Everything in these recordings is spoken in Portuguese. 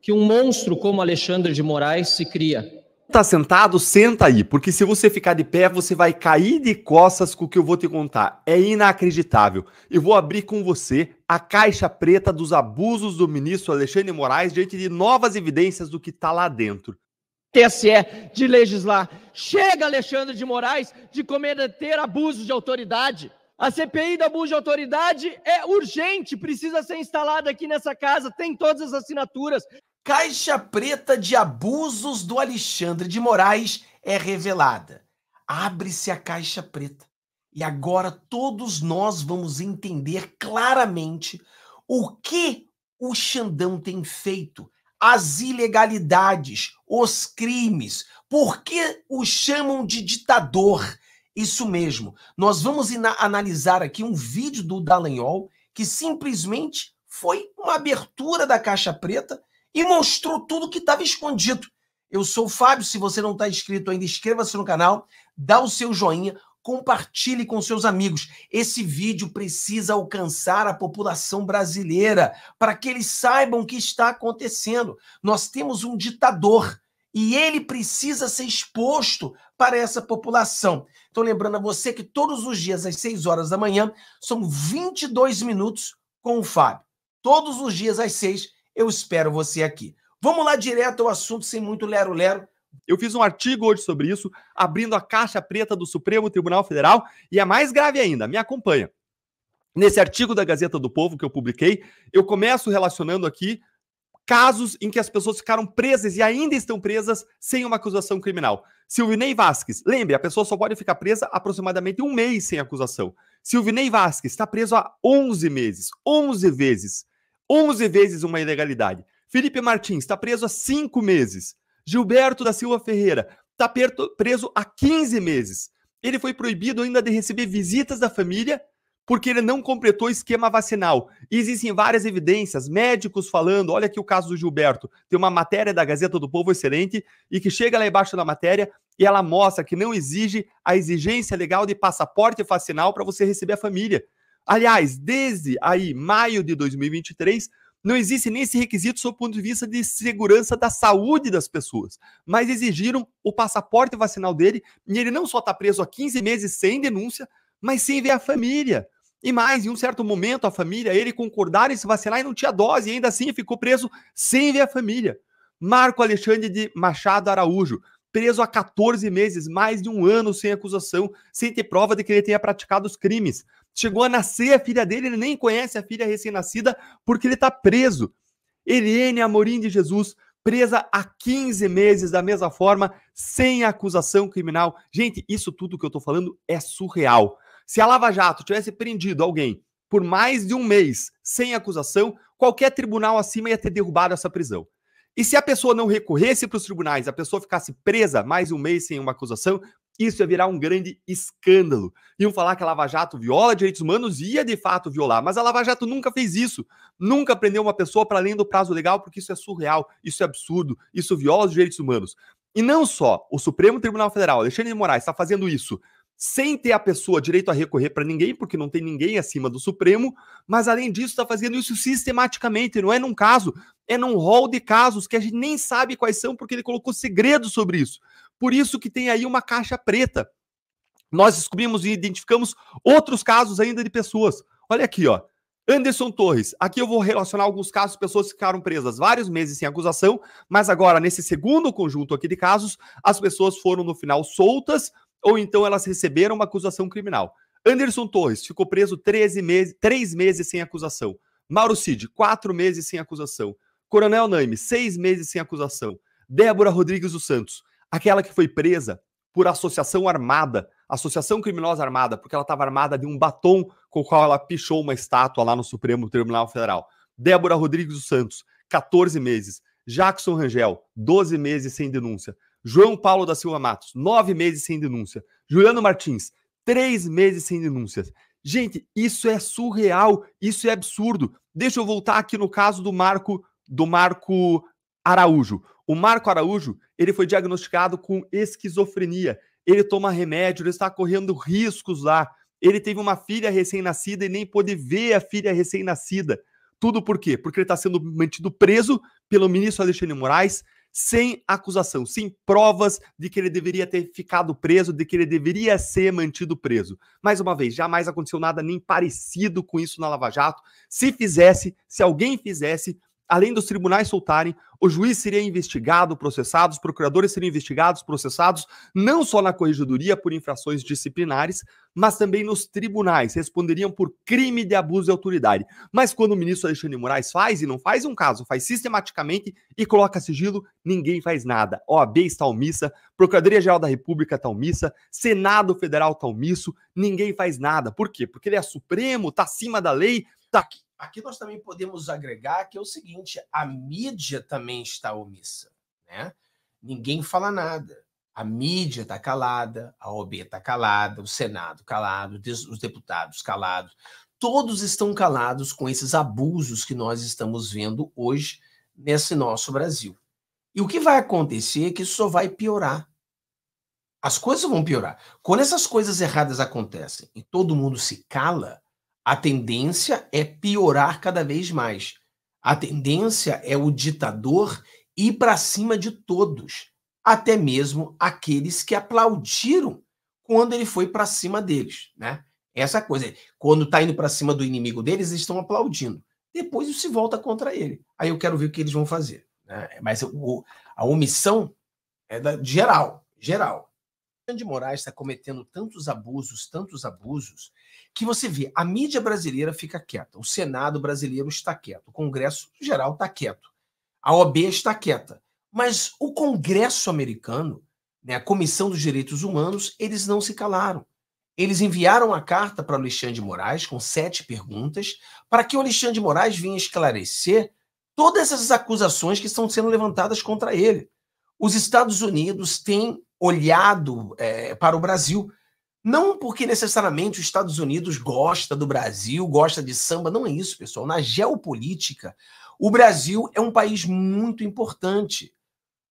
que um monstro como Alexandre de Moraes se cria. Tá sentado? Senta aí, porque se você ficar de pé, você vai cair de costas com o que eu vou te contar. É inacreditável. Eu vou abrir com você a caixa preta dos abusos do ministro Alexandre de Moraes diante de novas evidências do que tá lá dentro. TSE de legislar. Chega, Alexandre de Moraes, de cometer abusos de autoridade. A CPI do abuso de autoridade é urgente, precisa ser instalada aqui nessa casa, tem todas as assinaturas. Caixa preta de abusos do Alexandre de Moraes é revelada. Abre-se a caixa preta. E agora todos nós vamos entender claramente o que o Xandão tem feito, as ilegalidades, os crimes, por que o chamam de ditador, isso mesmo. Nós vamos analisar aqui um vídeo do Dallagnol que simplesmente foi uma abertura da caixa preta e mostrou tudo que estava escondido. Eu sou o Fábio, se você não está inscrito ainda, inscreva-se no canal, dá o seu joinha, compartilhe com seus amigos. Esse vídeo precisa alcançar a população brasileira para que eles saibam o que está acontecendo. Nós temos um ditador e ele precisa ser exposto para essa população. Então, lembrando a você que todos os dias, às 6 horas da manhã, são 22 minutos com o Fábio. Todos os dias, às 6, eu espero você aqui. Vamos lá direto ao assunto, sem muito lero-lero. Eu fiz um artigo hoje sobre isso, abrindo a caixa preta do Supremo Tribunal Federal, e é mais grave ainda, me acompanha. Nesse artigo da Gazeta do Povo que eu publiquei, eu começo relacionando aqui casos em que as pessoas ficaram presas e ainda estão presas sem uma acusação criminal. Silvinei Vasques, lembre, a pessoa só pode ficar presa aproximadamente um mês sem acusação. Silvinei Vasques está preso há 11 meses, 11 vezes, 11 vezes uma ilegalidade. Felipe Martins está preso há 5 meses. Gilberto da Silva Ferreira está preso há 15 meses. Ele foi proibido ainda de receber visitas da família porque ele não completou o esquema vacinal. E existem várias evidências, médicos falando, olha aqui o caso do Gilberto, tem uma matéria da Gazeta do Povo excelente e que chega lá embaixo da matéria e ela mostra que não exige a exigência legal de passaporte vacinal para você receber a família. Aliás, desde aí maio de 2023, não existe nem esse requisito sob o ponto de vista de segurança da saúde das pessoas, mas exigiram o passaporte vacinal dele e ele não só está preso há 15 meses sem denúncia, mas sem ver a família. E mais, em um certo momento, a família, ele concordaram em se vacinar e não tinha dose, e ainda assim ficou preso sem ver a família. Marco Alexandre de Machado Araújo, preso há 14 meses, mais de um ano sem acusação, sem ter prova de que ele tenha praticado os crimes. Chegou a nascer a filha dele, ele nem conhece a filha recém-nascida porque ele está preso. Helene Amorim de Jesus, presa há 15 meses da mesma forma, sem acusação criminal. Gente, isso tudo que eu estou falando é surreal. Se a Lava Jato tivesse prendido alguém por mais de um mês sem acusação, qualquer tribunal acima ia ter derrubado essa prisão. E se a pessoa não recorresse para os tribunais, a pessoa ficasse presa mais um mês sem uma acusação, isso ia virar um grande escândalo. Iam falar que a Lava Jato viola direitos humanos, ia de fato violar, mas a Lava Jato nunca fez isso. Nunca prendeu uma pessoa para além do prazo legal, porque isso é surreal, isso é absurdo, isso viola os direitos humanos. E não só o Supremo Tribunal Federal, Alexandre de Moraes, está fazendo isso sem ter a pessoa direito a recorrer para ninguém, porque não tem ninguém acima do Supremo, mas além disso está fazendo isso sistematicamente, não é num caso, é num rol de casos que a gente nem sabe quais são, porque ele colocou segredos sobre isso. Por isso que tem aí uma caixa preta. Nós descobrimos e identificamos outros casos ainda de pessoas. Olha aqui, ó. Anderson Torres. Aqui eu vou relacionar alguns casos de pessoas que ficaram presas vários meses sem acusação, mas agora, nesse segundo conjunto aqui de casos, as pessoas foram no final soltas ou então elas receberam uma acusação criminal. Anderson Torres ficou preso 13 meses, 3 meses sem acusação. Mauro Cid, 4 meses sem acusação. Coronel Naime, 6 meses sem acusação. Débora Rodrigues dos Santos, aquela que foi presa por associação armada, associação criminosa armada, porque ela estava armada de um batom com o qual ela pichou uma estátua lá no Supremo Tribunal Federal. Débora Rodrigues dos Santos, 14 meses. Jackson Rangel, 12 meses sem denúncia. João Paulo da Silva Matos, nove meses sem denúncia. Juliano Martins, três meses sem denúncias. Gente, isso é surreal, isso é absurdo. Deixa eu voltar aqui no caso do Marco do Marco Araújo. O Marco Araújo, ele foi diagnosticado com esquizofrenia. Ele toma remédio, ele está correndo riscos lá. Ele teve uma filha recém-nascida e nem pôde ver a filha recém-nascida. Tudo por quê? Porque ele está sendo mantido preso pelo ministro Alexandre Moraes sem acusação, sem provas de que ele deveria ter ficado preso, de que ele deveria ser mantido preso. Mais uma vez, jamais aconteceu nada nem parecido com isso na Lava Jato. Se fizesse, se alguém fizesse, além dos tribunais soltarem, o juiz seria investigado, processado, os procuradores seriam investigados, processados, não só na corregedoria por infrações disciplinares, mas também nos tribunais, responderiam por crime de abuso de autoridade. Mas quando o ministro Alexandre Moraes faz, e não faz um caso, faz sistematicamente e coloca sigilo, ninguém faz nada. OAB está omissa, Procuradoria-Geral da República está omissa, Senado Federal está omisso, ninguém faz nada. Por quê? Porque ele é supremo, está acima da lei, está aqui nós também podemos agregar que é o seguinte: a mídia também está omissa. Né? Ninguém fala nada. A mídia está calada, a OB está calada, o Senado calado, os deputados calados. Todos estão calados com esses abusos que nós estamos vendo hoje nesse nosso Brasil. E o que vai acontecer é que isso só vai piorar. As coisas vão piorar. Quando essas coisas erradas acontecem e todo mundo se cala, a tendência é piorar cada vez mais. A tendência é o ditador ir para cima de todos, até mesmo aqueles que aplaudiram quando ele foi para cima deles, né? Essa coisa, quando está indo para cima do inimigo deles, eles estão aplaudindo. Depois isso se volta contra ele. Aí eu quero ver o que eles vão fazer. Né? Mas o, a omissão é da, geral, geral. De Moraes está cometendo tantos abusos, tantos abusos, que você vê, a mídia brasileira fica quieta, o Senado brasileiro está quieto, o Congresso geral está quieto, a OB está quieta. Mas o Congresso americano, né, a Comissão dos Direitos Humanos, eles não se calaram. Eles enviaram a carta para Alexandre de Moraes com sete perguntas para que o Alexandre de Moraes venha esclarecer todas essas acusações que estão sendo levantadas contra ele. Os Estados Unidos têm olhado é, para o Brasil não porque necessariamente os Estados Unidos gosta do Brasil, gosta de samba, não é isso, pessoal. Na geopolítica, o Brasil é um país muito importante.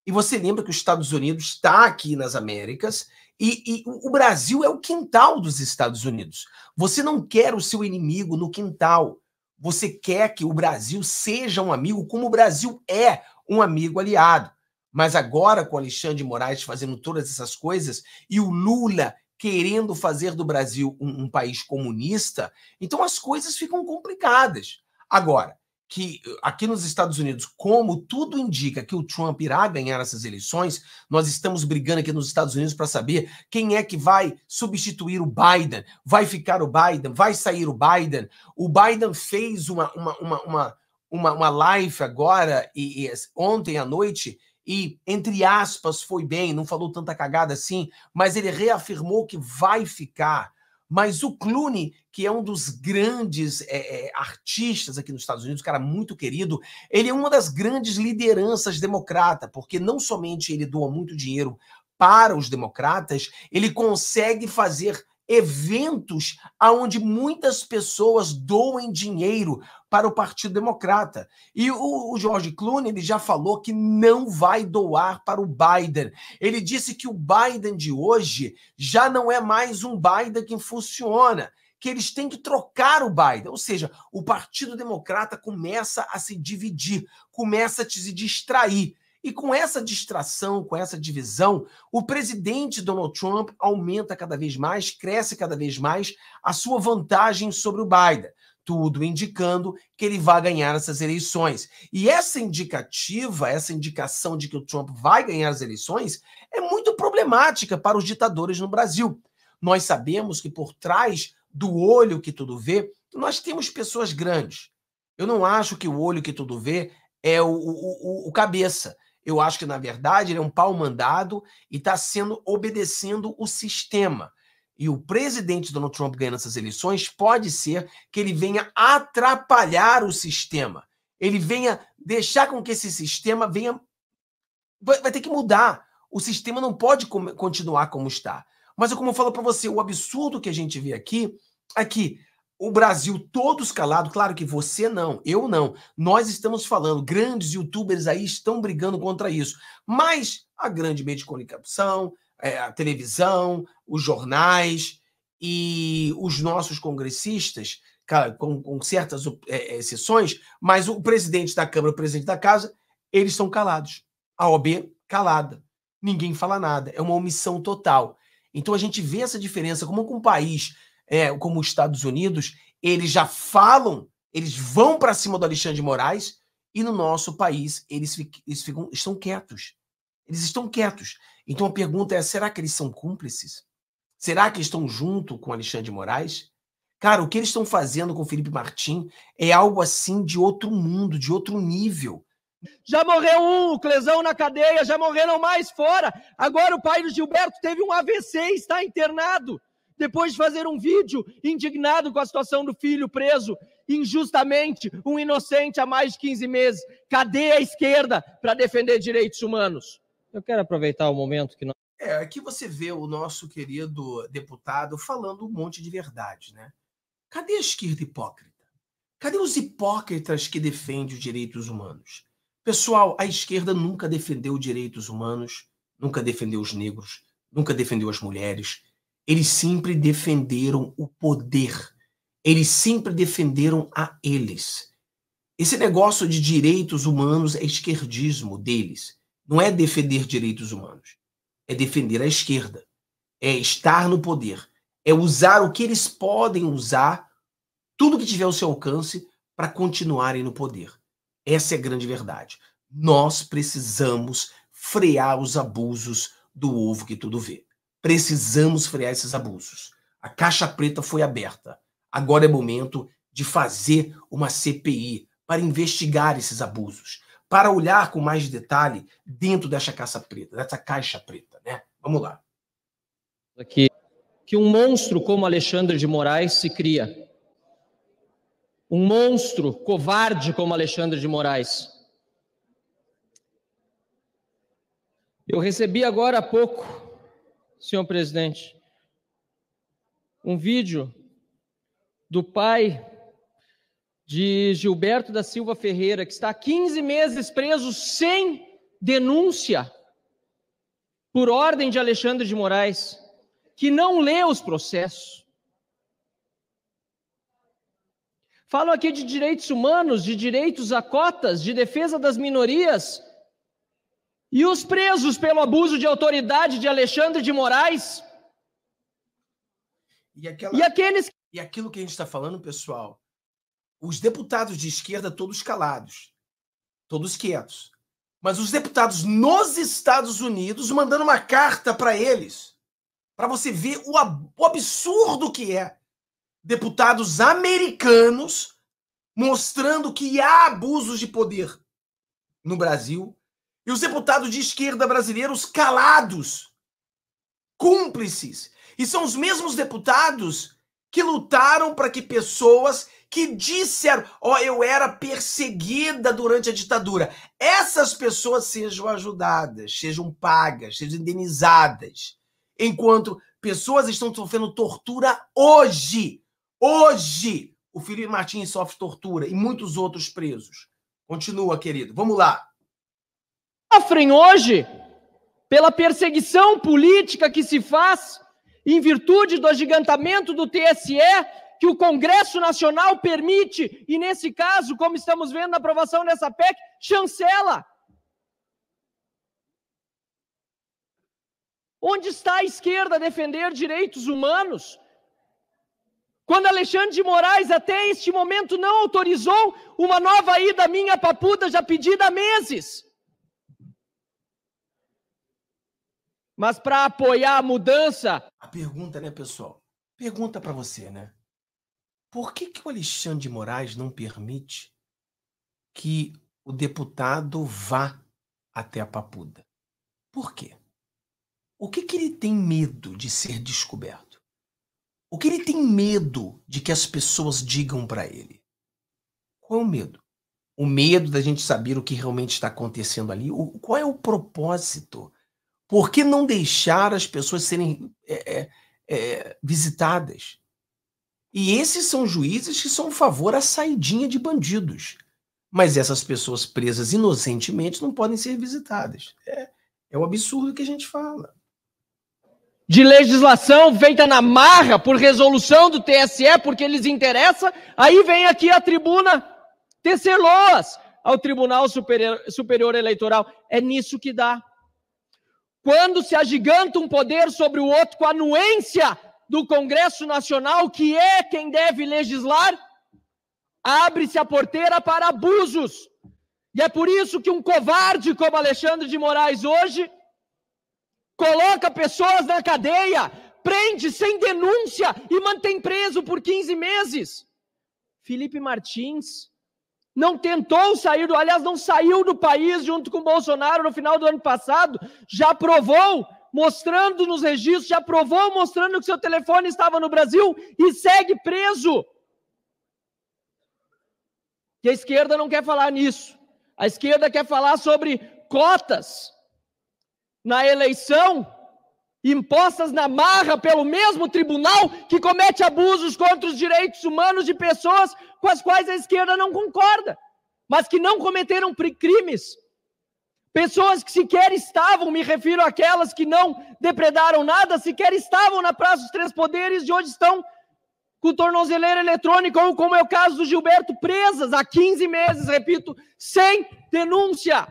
E você lembra que os Estados Unidos está aqui nas Américas e, e, o Brasil é o quintal dos Estados Unidos. Você não quer o seu inimigo no quintal. Você quer que o Brasil seja um amigo, como o Brasil é um amigo aliado. Mas agora, com Alexandre Moraes fazendo todas essas coisas e o Lula querendo fazer do Brasil um, um país comunista, então as coisas ficam complicadas. Agora, que aqui nos Estados Unidos, como tudo indica que o Trump irá ganhar essas eleições, nós estamos brigando aqui nos Estados Unidos para saber quem é que vai substituir o Biden. Vai ficar o Biden? Vai sair o Biden? O Biden fez uma, uma, uma, uma, uma, uma live agora, e, e ontem à noite, e, entre aspas, foi bem, não falou tanta cagada assim, mas ele reafirmou que vai ficar. Mas o Clooney, que é um dos grandes é, é, artistas aqui nos Estados Unidos, cara muito querido, ele é uma das grandes lideranças democrata, porque não somente ele doa muito dinheiro para os democratas, ele consegue fazer eventos aonde muitas pessoas doem dinheiro para o Partido Democrata. E o, o George Clooney ele já falou que não vai doar para o Biden. Ele disse que o Biden de hoje já não é mais um Biden que funciona que eles têm que trocar o Biden. Ou seja, o Partido Democrata começa a se dividir, começa a se distrair. E com essa distração, com essa divisão, o presidente Donald Trump aumenta cada vez mais, cresce cada vez mais a sua vantagem sobre o Biden. Tudo indicando que ele vai ganhar essas eleições. E essa indicativa, essa indicação de que o Trump vai ganhar as eleições, é muito problemática para os ditadores no Brasil. Nós sabemos que por trás do olho que tudo vê, nós temos pessoas grandes. Eu não acho que o olho que tudo vê é o, o, o, cabeça. Eu acho que, na verdade, ele é um pau mandado e está sendo obedecendo o sistema. E o presidente Donald Trump ganhando essas eleições pode ser que ele venha atrapalhar o sistema. Ele venha deixar com que esse sistema venha. Vai, vai ter que mudar. O sistema não pode continuar como está. Mas, como eu falo para você, o absurdo que a gente vê aqui é que o Brasil todo escalado, claro que você não, eu não. Nós estamos falando, grandes youtubers aí estão brigando contra isso. Mas a grande meio de comunicação, é, a televisão, os jornais e os nossos congressistas, com, com certas é, exceções, mas o presidente da Câmara, o presidente da Casa, eles estão calados. A OB calada. Ninguém fala nada. É uma omissão total. Então a gente vê essa diferença como com um país é, como os Estados Unidos, eles já falam, eles vão para cima do Alexandre de Moraes, e no nosso país eles, eles ficam, estão quietos. Eles estão quietos. Então a pergunta é: será que eles são cúmplices? Será que estão junto com Alexandre de Moraes? Cara, o que eles estão fazendo com Felipe Martim é algo assim de outro mundo, de outro nível. Já morreu um, o Clesão na cadeia, já morreram mais fora. Agora o pai do Gilberto teve um AVC e está internado. Depois de fazer um vídeo indignado com a situação do filho preso injustamente, um inocente há mais de 15 meses. Cadê a esquerda para defender direitos humanos? Eu quero aproveitar o momento que nós. É, aqui você vê o nosso querido deputado falando um monte de verdade, né? Cadê a esquerda hipócrita? Cadê os hipócritas que defendem os direitos humanos? Pessoal, a esquerda nunca defendeu direitos humanos, nunca defendeu os negros, nunca defendeu as mulheres. Eles sempre defenderam o poder. Eles sempre defenderam a eles. Esse negócio de direitos humanos é esquerdismo deles. Não é defender direitos humanos. É defender a esquerda. É estar no poder é usar o que eles podem usar, tudo que tiver ao seu alcance, para continuarem no poder. Essa é a grande verdade. Nós precisamos frear os abusos do ovo que tudo vê. Precisamos frear esses abusos. A caixa preta foi aberta. Agora é momento de fazer uma CPI para investigar esses abusos, para olhar com mais detalhe dentro dessa caixa preta, dessa caixa preta, né? Vamos lá. Aqui que um monstro como Alexandre de Moraes se cria. Um monstro covarde como Alexandre de Moraes. Eu recebi agora há pouco, senhor presidente, um vídeo do pai de Gilberto da Silva Ferreira, que está há 15 meses preso sem denúncia, por ordem de Alexandre de Moraes que não lê os processos. Falam aqui de direitos humanos, de direitos a cotas, de defesa das minorias. E os presos pelo abuso de autoridade de Alexandre de Moraes? E, aquela... e aqueles. E aquilo que a gente está falando, pessoal, os deputados de esquerda todos calados, todos quietos. Mas os deputados nos Estados Unidos mandando uma carta para eles para você ver o, o absurdo que é deputados americanos mostrando que há abusos de poder no Brasil e os deputados de esquerda brasileiros calados, cúmplices. E são os mesmos deputados que lutaram para que pessoas que disseram, ó, oh, eu era perseguida durante a ditadura, essas pessoas sejam ajudadas, sejam pagas, sejam indenizadas enquanto pessoas estão sofrendo tortura hoje. Hoje, o Felipe Martins sofre tortura e muitos outros presos. Continua, querido. Vamos lá. Sofrem hoje pela perseguição política que se faz em virtude do agigantamento do TSE, que o Congresso Nacional permite, e nesse caso, como estamos vendo na aprovação dessa PEC, chancela. Onde está a esquerda a defender direitos humanos? Quando Alexandre de Moraes, até este momento, não autorizou uma nova ida minha papuda já pedida há meses. Mas para apoiar a mudança. A pergunta, né, pessoal? Pergunta para você, né? Por que, que o Alexandre de Moraes não permite que o deputado vá até a papuda? Por quê? O que, que ele tem medo de ser descoberto? O que ele tem medo de que as pessoas digam para ele? Qual é o medo? O medo da gente saber o que realmente está acontecendo ali? O, qual é o propósito? Por que não deixar as pessoas serem é, é, é, visitadas? E esses são juízes que são a favor à saidinha de bandidos. Mas essas pessoas presas inocentemente não podem ser visitadas. É, é o absurdo que a gente fala. de legislação feita na marra por resolução do TSE, porque lhes interessa, aí vem aqui a tribuna tecer loas ao Tribunal Superior, Superior Eleitoral. É nisso que dá. Quando se agiganta um poder sobre o outro com a anuência do Congresso Nacional, que é quem deve legislar, abre-se a porteira para abusos. E é por isso que um covarde como Alexandre de Moraes hoje coloca pessoas na cadeia, prende sem denúncia e mantém preso por 15 meses. Felipe Martins não tentou sair do, aliás, não saiu do país junto com Bolsonaro no final do ano passado, já provou, mostrando nos registros, já provou mostrando que seu telefone estava no Brasil e segue preso. E a esquerda não quer falar nisso. A esquerda quer falar sobre cotas na eleição, impostas na marra pelo mesmo tribunal que comete abusos contra os direitos humanos de pessoas com as quais a esquerda não concorda, mas que não cometeram crimes. Pessoas que sequer estavam, me refiro àquelas que não depredaram nada, sequer estavam na Praça dos Três Poderes e hoje estão com tornozeleira eletrônica, ou como é o caso do Gilberto, presas há 15 meses, repito, sem denúncia.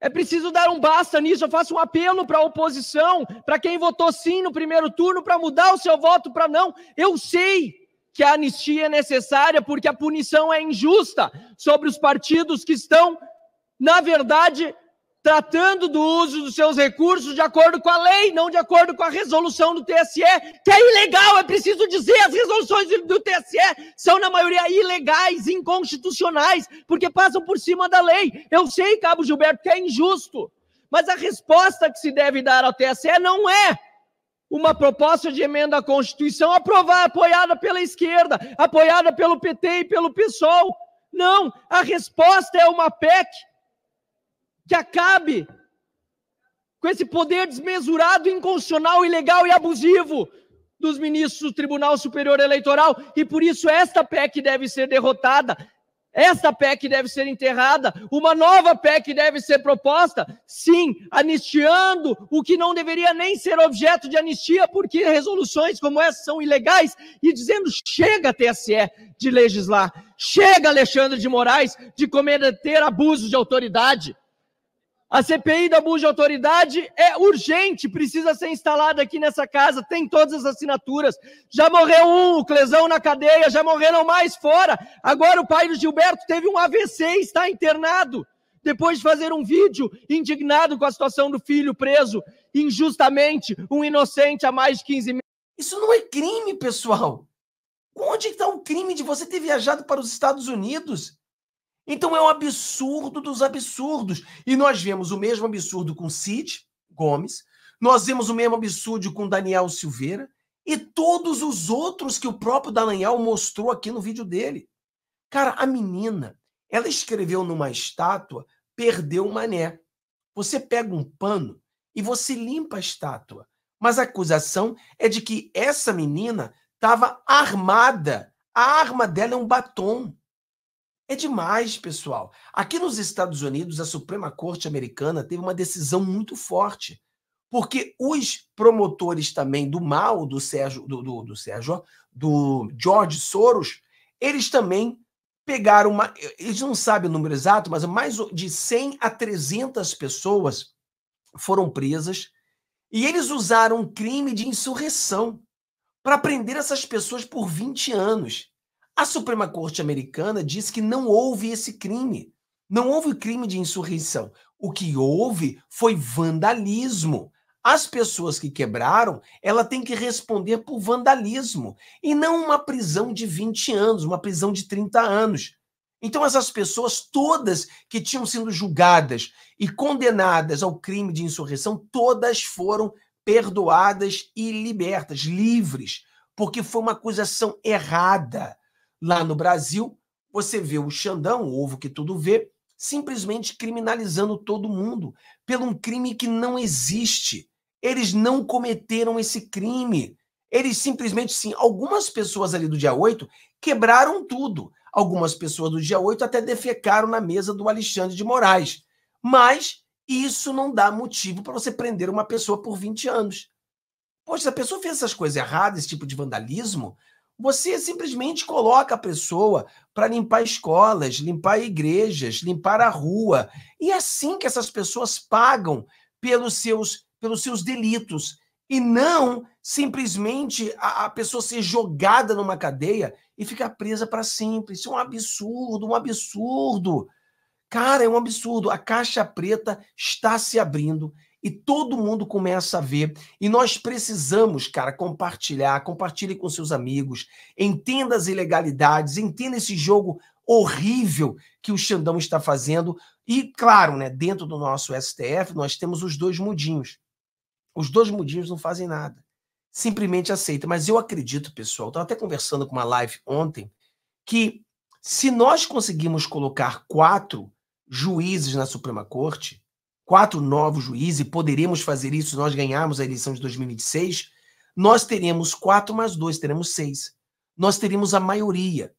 É preciso dar um basta nisso. Eu faço um apelo para a oposição, para quem votou sim no primeiro turno, para mudar o seu voto para não. Eu sei que a anistia é necessária porque a punição é injusta sobre os partidos que estão, na verdade, tratando do uso dos seus recursos de acordo com a lei, não de acordo com a resolução do TSE, que é ilegal, é preciso dizer, as resoluções do TSE são na maioria ilegais, inconstitucionais, porque passam por cima da lei. Eu sei, Cabo Gilberto, que é injusto, mas a resposta que se deve dar ao TSE não é uma proposta de emenda à Constituição aprovada, apoiada pela esquerda, apoiada pelo PT e pelo PSOL. Não, a resposta é uma PEC que acabe com esse poder desmesurado, inconstitucional, ilegal e abusivo dos ministros do Tribunal Superior Eleitoral, e por isso esta PEC deve ser derrotada, esta PEC deve ser enterrada, uma nova PEC deve ser proposta, sim, anistiando o que não deveria nem ser objeto de anistia, porque resoluções como essa são ilegais, e dizendo chega TSE de legislar, chega Alexandre de Moraes de cometer abusos de autoridade. A CPI da de autoridade é urgente, precisa ser instalada aqui nessa casa, tem todas as assinaturas. Já morreu um, o Clesão na cadeia, já morreram mais fora. Agora o pai do Gilberto teve um AVC e está internado. Depois de fazer um vídeo indignado com a situação do filho preso injustamente, um inocente há mais de 15 meses. Isso não é crime, pessoal. Onde está o crime de você ter viajado para os Estados Unidos? Então é um absurdo dos absurdos. E nós vemos o mesmo absurdo com Cid Gomes, nós vemos o mesmo absurdo com Daniel Silveira e todos os outros que o próprio Daniel mostrou aqui no vídeo dele. Cara, a menina, ela escreveu numa estátua, perdeu o mané. Você pega um pano e você limpa a estátua. Mas a acusação é de que essa menina estava armada. A arma dela é um batom. É demais, pessoal. Aqui nos Estados Unidos, a Suprema Corte Americana teve uma decisão muito forte, porque os promotores também do mal do Sérgio, do, do, do Sérgio, do George Soros, eles também pegaram uma, eles não sabem o número exato, mas mais de 100 a 300 pessoas foram presas e eles usaram um crime de insurreição para prender essas pessoas por 20 anos. A Suprema Corte Americana diz que não houve esse crime. Não houve crime de insurreição. O que houve foi vandalismo. As pessoas que quebraram, ela tem que responder por vandalismo e não uma prisão de 20 anos, uma prisão de 30 anos. Então, essas pessoas todas que tinham sido julgadas e condenadas ao crime de insurreição, todas foram perdoadas e libertas, livres, porque foi uma acusação errada. Lá no Brasil, você vê o Xandão, o ovo que tudo vê, simplesmente criminalizando todo mundo pelo um crime que não existe. Eles não cometeram esse crime. Eles simplesmente, sim, algumas pessoas ali do dia 8 quebraram tudo. Algumas pessoas do dia 8 até defecaram na mesa do Alexandre de Moraes. Mas isso não dá motivo para você prender uma pessoa por 20 anos. Poxa, se a pessoa fez essas coisas erradas, esse tipo de vandalismo, você simplesmente coloca a pessoa para limpar escolas, limpar igrejas, limpar a rua. E é assim que essas pessoas pagam pelos seus, pelos seus delitos. E não simplesmente a, a pessoa ser jogada numa cadeia e ficar presa para sempre. Isso é um absurdo, um absurdo. Cara, é um absurdo. A caixa preta está se abrindo e todo mundo começa a ver. E nós precisamos, cara, compartilhar, compartilhe com seus amigos, entenda as ilegalidades, entenda esse jogo horrível que o Xandão está fazendo. E, claro, né, dentro do nosso STF, nós temos os dois mudinhos. Os dois mudinhos não fazem nada. Simplesmente aceita. Mas eu acredito, pessoal, estava até conversando com uma live ontem, que se nós conseguirmos colocar quatro juízes na Suprema Corte, quatro novos juízes, e poderemos fazer isso se nós ganharmos a eleição de 2026, nós teremos quatro mais dois, teremos seis. Nós teríamos a maioria.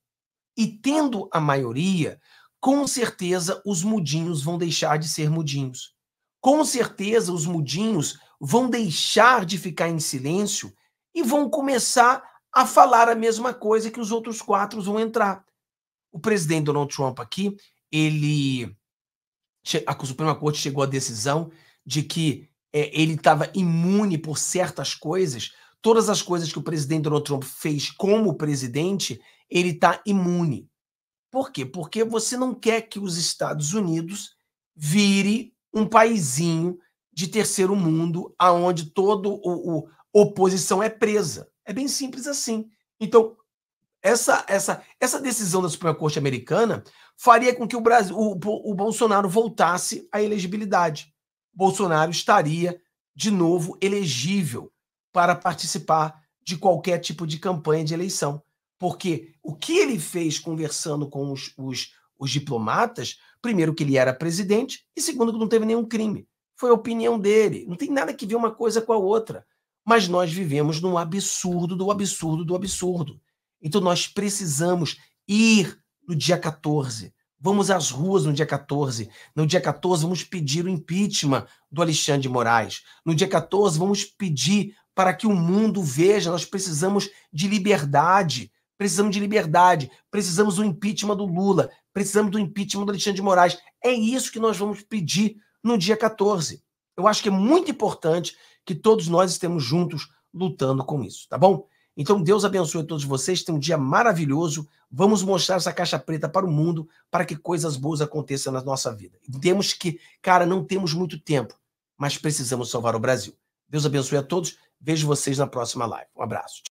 E tendo a maioria, com certeza os mudinhos vão deixar de ser mudinhos. Com certeza os mudinhos vão deixar de ficar em silêncio e vão começar a falar a mesma coisa que os outros quatro vão entrar. O presidente Donald Trump aqui, ele a Suprema Corte chegou à decisão de que é, ele estava imune por certas coisas, todas as coisas que o presidente Donald Trump fez como presidente, ele está imune. Por quê? Porque você não quer que os Estados Unidos vire um paizinho de terceiro mundo, aonde todo o, o oposição é presa. É bem simples assim. Então, essa, essa, essa decisão da Suprema Corte americana faria com que o, Brasil, o, o Bolsonaro voltasse à elegibilidade. Bolsonaro estaria de novo elegível para participar de qualquer tipo de campanha de eleição. Porque o que ele fez conversando com os, os, os diplomatas, primeiro, que ele era presidente, e segundo, que não teve nenhum crime. Foi a opinião dele. Não tem nada que ver uma coisa com a outra. Mas nós vivemos num absurdo do absurdo do absurdo. Então nós precisamos ir no dia 14. Vamos às ruas no dia 14. No dia 14, vamos pedir o impeachment do Alexandre de Moraes. No dia 14, vamos pedir para que o mundo veja. Nós precisamos de liberdade. Precisamos de liberdade. Precisamos do impeachment do Lula. Precisamos do impeachment do Alexandre de Moraes. É isso que nós vamos pedir no dia 14. Eu acho que é muito importante que todos nós estemos juntos lutando com isso, tá bom? Então, Deus abençoe todos vocês. Tenham um dia maravilhoso. Vamos mostrar essa caixa preta para o mundo para que coisas boas aconteçam na nossa vida. Temos que, cara, não temos muito tempo, mas precisamos salvar o Brasil. Deus abençoe a todos. Vejo vocês na próxima live. Um abraço.